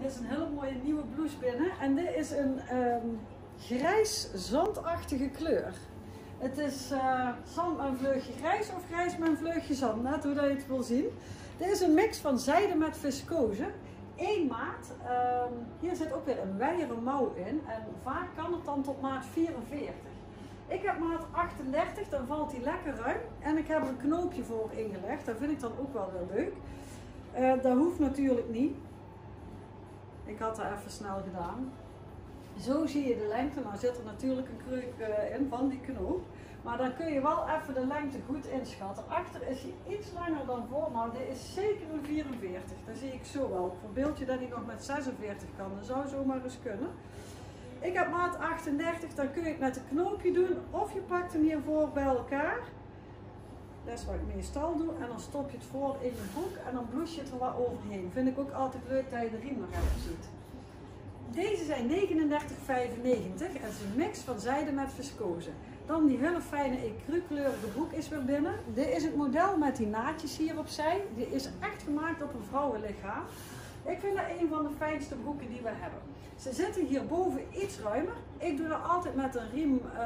Er is een hele mooie nieuwe blouse binnen en dit is een ehm, grijs zandachtige kleur. Het is uh, zand met vleugje grijs of grijs met een vleugje zand, net hoe dat je het wil zien. Dit is een mix van zijde met viscose. Eén maat. Ehm, hier zit ook weer een wijere mouw in en vaak kan het dan tot maat 44. Ik heb maat 38, dan valt hij lekker ruim. En ik heb een knoopje voor ingelegd, dat vind ik dan ook wel weer leuk. Uh, dat hoeft natuurlijk niet. Ik had dat even snel gedaan. Zo zie je de lengte. Nou zit er natuurlijk een kreuk uh, in van die knoop. Maar dan kun je wel even de lengte goed inschatten. Achter is hij iets langer dan voor. Nou, dit is zeker een 44. Dat zie ik zo wel. Verbeeld je dat hij nog met 46 kan. Dat zou zomaar eens kunnen. Ik heb maat 38, dan kun je het met een knoopje doen. Of je pakt hem hiervoor bij elkaar. Dat is wat ik meestal doe. En dan stop je het voor in je broek en dan bloes je het er wat overheen. Vind ik ook altijd leuk dat je de riem nog even ziet. Deze zijn 39,95 en het is een mix van zijde met viscose. Dan die hele fijne ecru kleurige broek is weer binnen. Dit is het model met die naadjes hier opzij. Die is echt gemaakt op een vrouwenlichaam. Ik vind dat een van de fijnste broeken die we hebben. Ze zitten hierboven iets ruimer. Ik doe er altijd met een riem uh,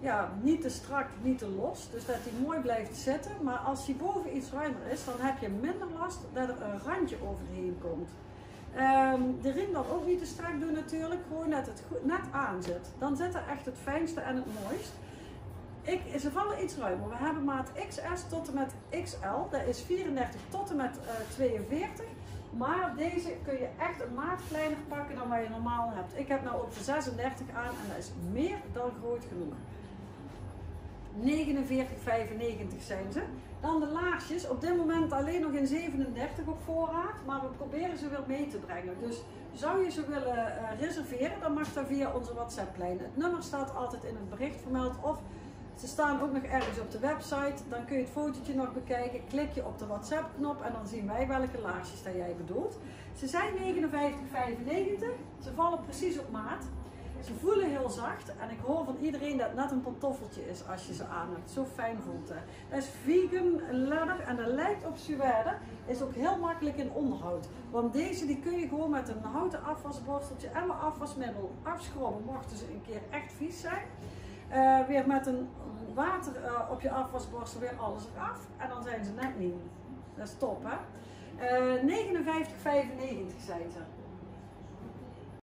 ja, niet te strak, niet te los. Dus dat hij mooi blijft zitten. Maar als hij boven iets ruimer is, dan heb je minder last dat er een randje overheen komt. Um, de riem dan ook niet te strak doen natuurlijk, gewoon dat het goed, net aan zit. Dan zit er echt het fijnste en het mooist. Ik, ze vallen iets ruimer. We hebben maat XS tot en met XL. Dat is 34 tot en met uh, 42. Maar deze kun je echt een maat kleiner pakken dan wat je normaal hebt. Ik heb nou op de 36 aan en dat is meer dan groot genoeg. 49,95 zijn ze. Dan de laarsjes, op dit moment alleen nog in 37 op voorraad, maar we proberen ze weer mee te brengen. Dus zou je ze willen uh, reserveren, dan mag dat via onze WhatsApp-lijn. Het nummer staat altijd in het bericht vermeld of ze staan ook nog ergens op de website. Dan kun je het fotootje nog bekijken. Klik je op de WhatsApp-knop en dan zien wij welke laarsjes dat jij bedoelt. Ze zijn 59,95. Ze vallen precies op maat. Ze voelen heel zacht en ik hoor van iedereen dat het net een pantoffeltje is als je ze aan hebt. Zo fijn voelt het. Dat is vegan leather en dat lijkt op suède. Is ook heel makkelijk in onderhoud. Want deze die kun je gewoon met een houten afwasborsteltje en mijn afwasmiddel afschrobben mochten ze een keer echt vies zijn. Uh, weer met een water uh, op je afwasborstel weer alles eraf. En dan zijn ze net nieuw. Dat is top hè. Uh, 59,95 zijn ze.